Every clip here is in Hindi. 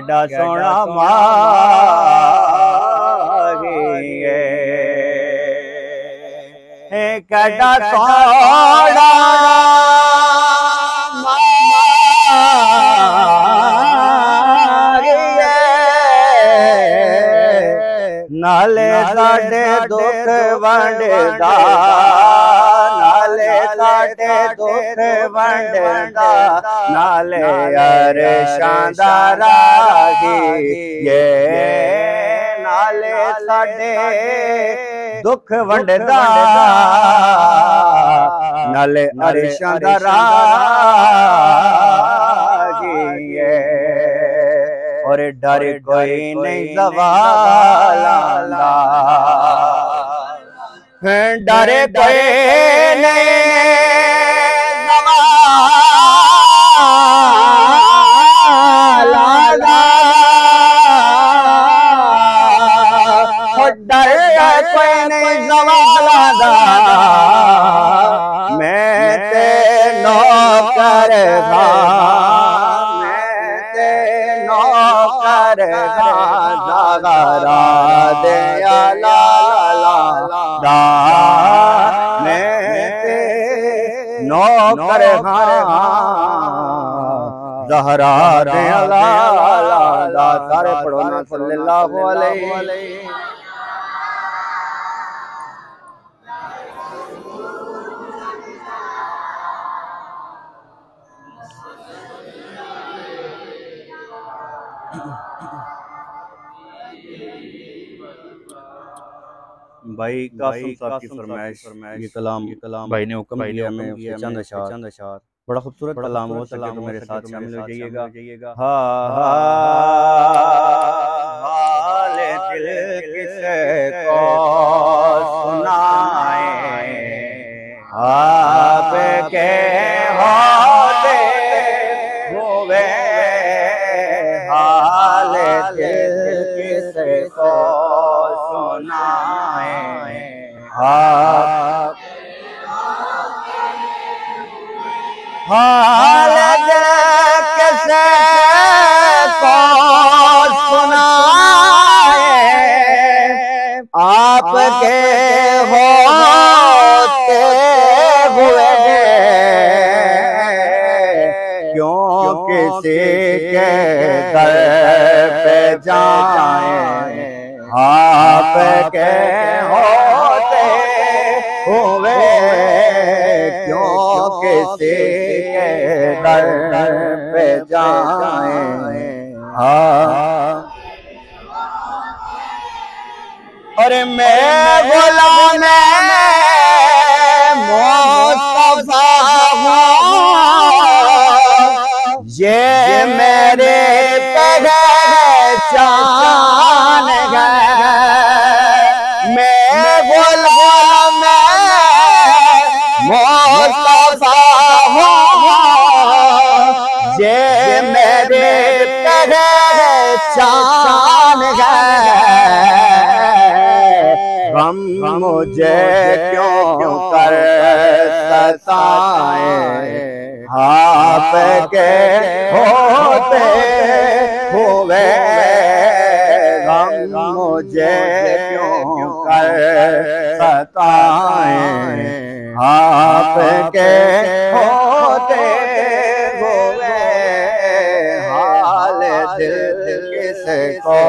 केड़ा सोना मागे हे केड़ा सोना मागे नाले साडे दुख साडे दुख वंडदा नाले अरशां दा रागी। ये नाले साडे दुख वंडदा नाले अरशां दा रागी। ये। और डर कोई नहीं सवाल आंदा डर आंदा मैं ते नौकर मैं ते नौकर था जागरा दे ला ला दा मैं ते नौकर जहरा दे अल्लाह दा सारे पढ़ो ना सल्लल्लाहु अलैहि भाई कासिम साहब की फरमाइश। ये कलाम ये कलाम भाई ने हुक्म दिया हमें चंद अशार चंद अशार। बड़ा खूबसूरत कलाम हो सके तो मेरे साथ शामिल हो जाइएगा हा हाल दिल किसे को सुनाए। आप के होते हुए हाल दिल किसे को दिल किसे को सुनाए आपके होते हुए क्यों किसी के पे जाए? आपके होते हुए क्यों किसी के दर पे जाए। हाँ। और मैं बोला मुस्तफ़ा हम मुझे क्यों कर सताए? आपके होते हुए हम मुझे क्यों कर सताए? आपके होते हुए हाल दिल किसको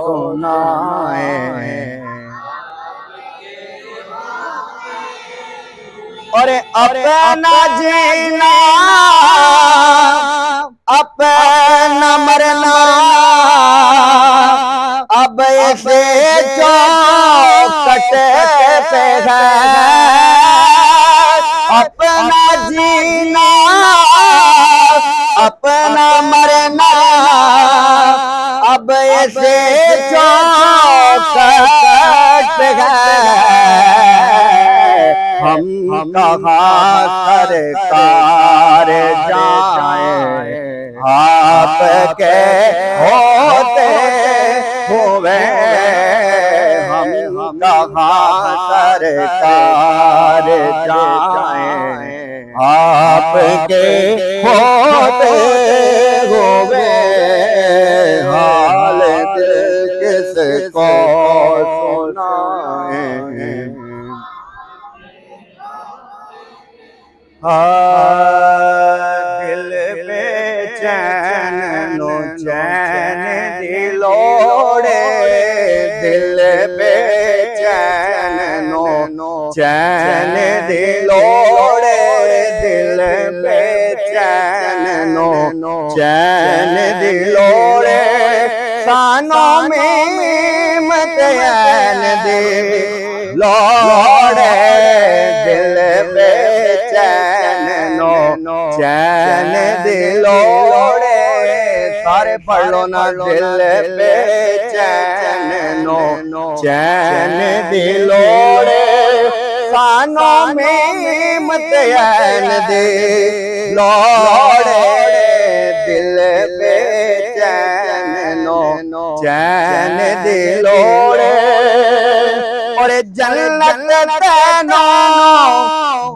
सुनाए? और अपना जीना अपना मरना। अब ऐसे जो कटे पे है कहाँ सरकार जाए। आप के होते हुए हम कहाँ सरकार जाए। आपके होते हुए हाल किसको सुनाए दिल बेचैन नो चैन दिलोड़े दिल बेचैन नो नो चैन दिलोड़े दिल बेचैन नो नो चैन दिलोड़े कानों में मतयन दे लोड़े चैन दिलोड़े सारे पढ़ लो ना दिल बेचैन नो नो चैन दिलोड़े कानों में मतयन दे लोड़े दिल बेचैन नो नो चैन दिलोड़े और जन्नत तेनो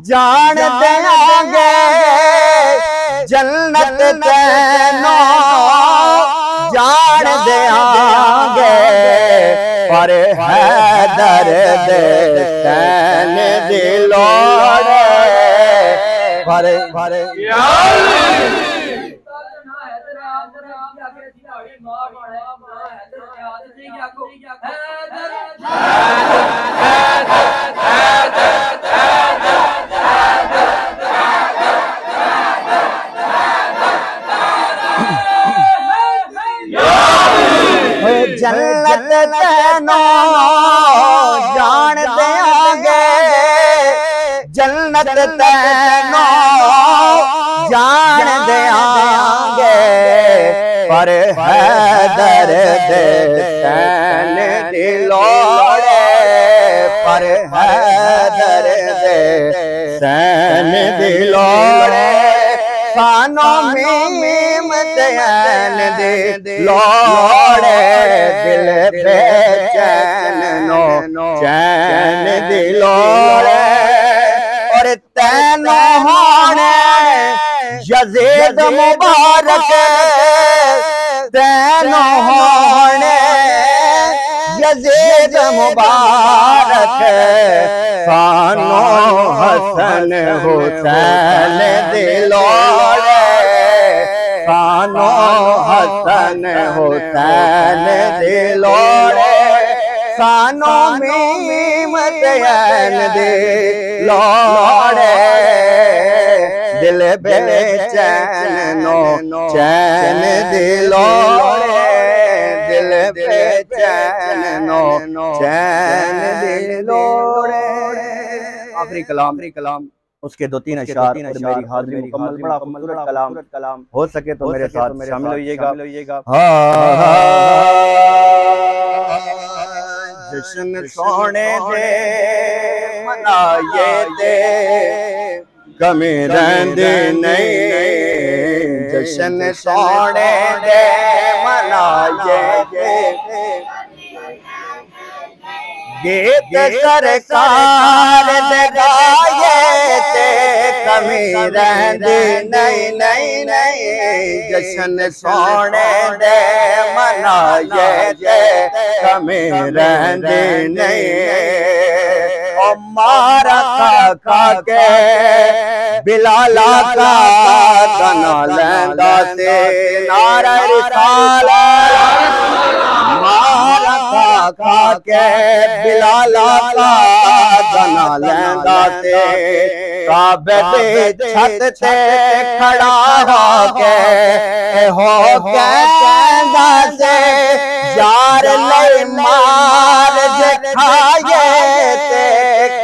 जान देंगे जन्नत तेनो जान देंगे पर हैदर दे तैन दिलोड़े पर जन्नत जन्नत तेनो जान देंगे। पर हैदर दे तैन दिलोड़े पर हैदर दे तैन दिलोड़े कानों में मतयन दे लोड़े दिल बेचैन नो चैन दिलोड़े और तैन होने यजीद मुबारक तैन होने यजीद मुबारक। कानो हसन हुसैन दिलोड़े कानो हसन हुसैन दिलोड़े कानो मीमत दे लोड़े दिल बेचैन नो चैन दिलोड़े दिल बेचैन नो चैन दिलोड़े आखिरी कलाम आखिरी कलाम। उसके दो तीन अशार और मेरी हाजिरी मुकम्मल बड़ा खूबसूरत कलाम कलाम। हो सके तो मेरे साथ शामिल होइएगा। होइएगा। जश्न सोने दे मनाए दे कमी रहंदी नहीं जश्न सोने दे मनाए दे गीत सरकार लगाए ते कमी रहंदी नहीं नहीं नहीं जश्न सोने दे मनाए दे, कमी रहंदी नहीं मारा खा खा के बिलाला का तना लैंदा ते नारा रिसाला मारा खा खा के बिलाला का तना लैंदा ते काबे दे छत ते खड़ा हो के हो के कहंदा से यार लई मार जे खाए ते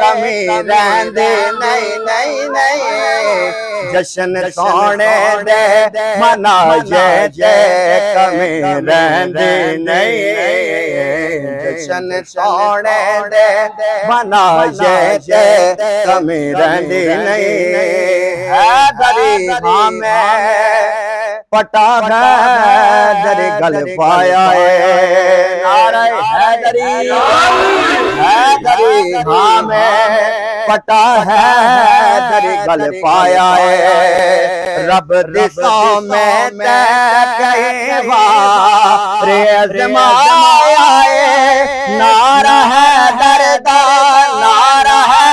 कमी रहंदे नहीं नहीं। जशन सोने दे मनाए जे कमी रहने नहीं जशन सोने दे मनाए जे कमी रहने नहीं है दरिया में पटा है दर गल पाया है। नारे है दरिया हैदरी हाँ पटा है, दरी गल पाया है। रब दिशा में जमाया नारा है दरदा नारा है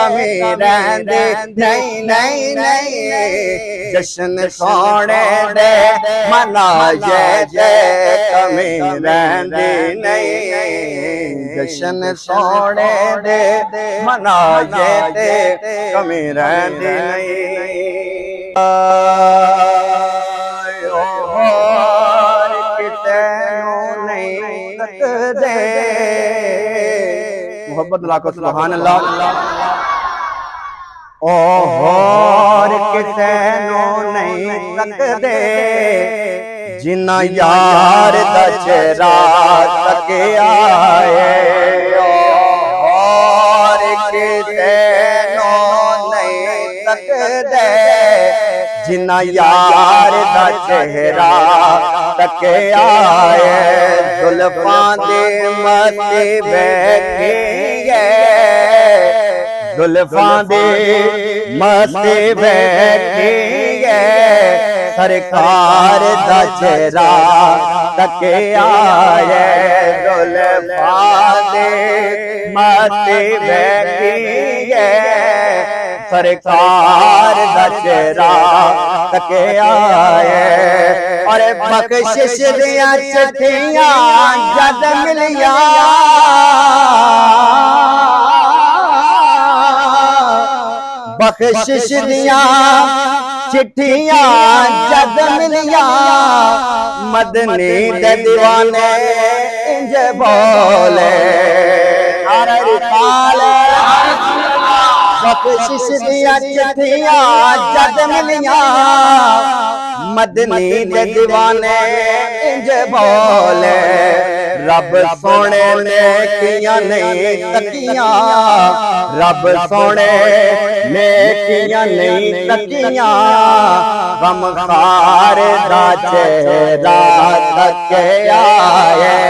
कमी रहंदे नहीं नहीं नहीं जशन सोने दे मनाए जे कमी रहंदी नहीं। जशन सोने दे मनाए ते कमी रहंदी नहीं। मोहब्बत लाको सुभान अल्लाह। ओ होर किते नु नहीं तकदे जिन्ना यार दा चेहरा तके आए ओ होर किते नु नहीं तकदे जिन्ना यार दा चेहरा तके आए जुल्फां दे मते बैठे जुल्फां दे मते बैठे सरकार दा चेहरा तके आए जुल्फां दे मते बैठे सरकार दा चेहरा तके आए। अरे बख्शिश दिया चिट्ठियाँ, जद मिलिया। बख्शिश चिट्ठिया जद मिलिया मदनी दीवाने इंज बोले। अरे रिसाले बख्शिश दिया जद मिलिया मदनी दीवाने इंज बोले, रब सोने ने किया नहीं तकिया रब सोने ने किया नहीं तकिया गम खार दा तके आए।